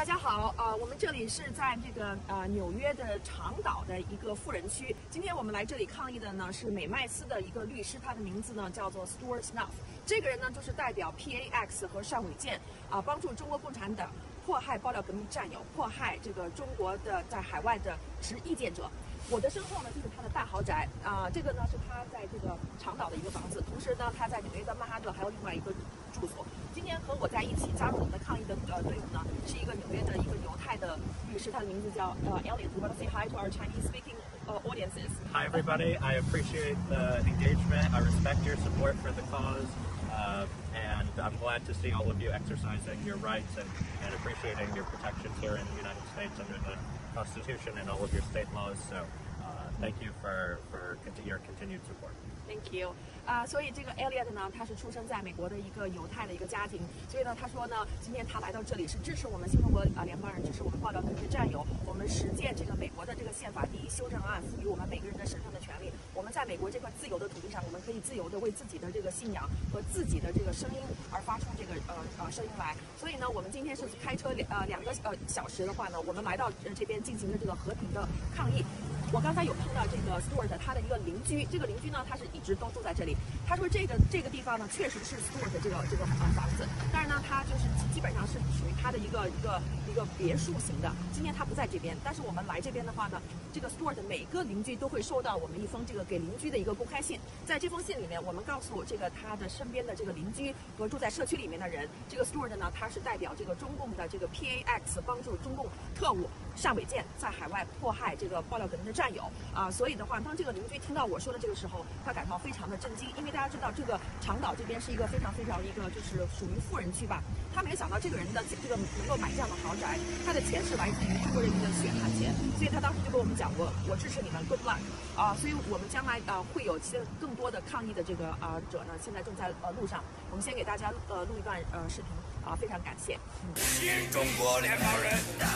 大家好，呃，我们这里是在这个呃纽约的长岛的一个富人区。今天我们来这里抗议的呢是美麦斯的一个律师，他的名字呢叫做 Stuart Snuff。这个人呢就是代表 PAX 和尚伟健啊，帮助中国共产党迫害爆料革命战友，迫害这个中国的在海外的持意见者。我的身后呢就是他的大豪宅啊，这个呢是他在这个长岛的一个房子，同时呢他在纽约的曼哈顿还有另外一个住所。今天和我在一起加入我们的抗议的呃队伍呢，是一个纽约的一个犹太的律师，他的名字叫呃 Elliot。We want to say hi to our Chinese speaking uh, audiences. Hi, everybody. I appreciate the engagement. I respect your support for the cause. Uh, and I'm glad to see all of you exercising your rights and, and appreciating your protections here in the United States under the Constitution and all of your state laws. So uh, thank you for, for your continued support. Thank you 啊、所以这个 Elliot 呢，他是出生在美国的一个犹太的一个家庭，所以呢，他说呢，今天他来到这里是支持我们新中国啊联邦人，支持我们报道革命的战友，我们实践这个美国的这个宪法第一修正案赋予我们每个人的神圣的权利。我们在美国这块自由的土地上，我们可以自由的为自己的这个信仰和自己的这个声音而发出这个呃呃声音来。所以呢，我们今天是开车两呃两个呃小时的话呢，我们来到呃这边进行的这个和平的抗议。我刚才有碰到这个 Stuart 他的一个邻居，这个邻居呢，他是一直都住在这里。他说这个这个地方呢，确实是 Stuart 这个这个呃房子，但是呢，他就是基本上是属于他的一个一个一个别墅型的。今天他不在这边，但是我们来这边的话呢，这个 Stuart 每个邻居都会收到我们一封这个给邻居的一个公开信。在这封信里面，我们告诉这个他的身边的这个邻居和住在社区里面的人，这个 Stuart 呢，他是代表这个中共的这个 PAX 帮助中共特务尚伟健在海外迫害这个爆料革命的战友啊，所以的话，当这个邻居听到我说的这个时候，他感到非常的震惊，因为大家知道这个长岛这边是一个非常非常一个就是属于富人区吧，他没想到这个人的这个能够买这样的豪宅，他的钱是来自于中国人民的血汗钱，所以他当时就跟我们讲过，我支持你们，good luck 啊，所以我们将来啊会有些更多的抗议的这个啊者呢，现在正在呃路上，我们先给大家呃录一段呃视频啊，非常感谢。新中国联邦人。